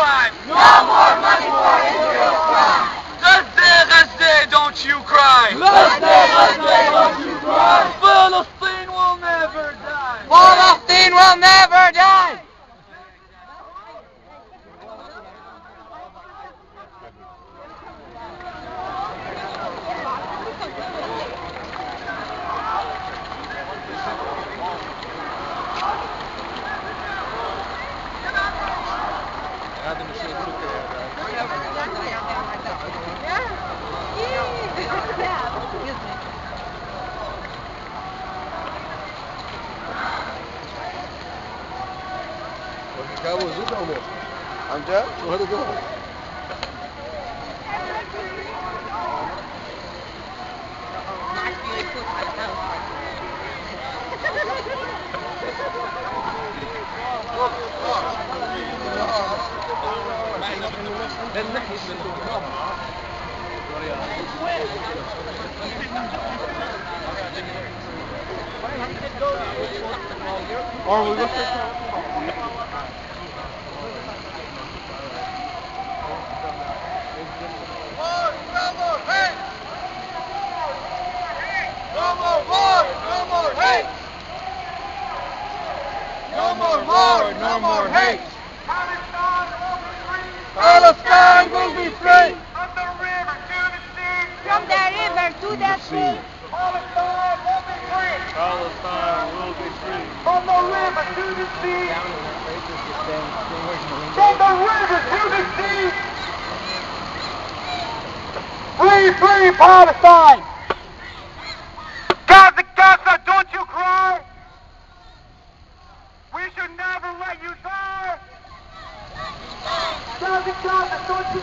crime! No more money! الجو زوجة وموت عن جد؟ وهذا جو Or we look No more war, no more hate. Palestine will be free! From the river to the sea. Palestine will be free! From the river to the sea. From the river to the sea. Free, free Palestine. Never let you. We should never let you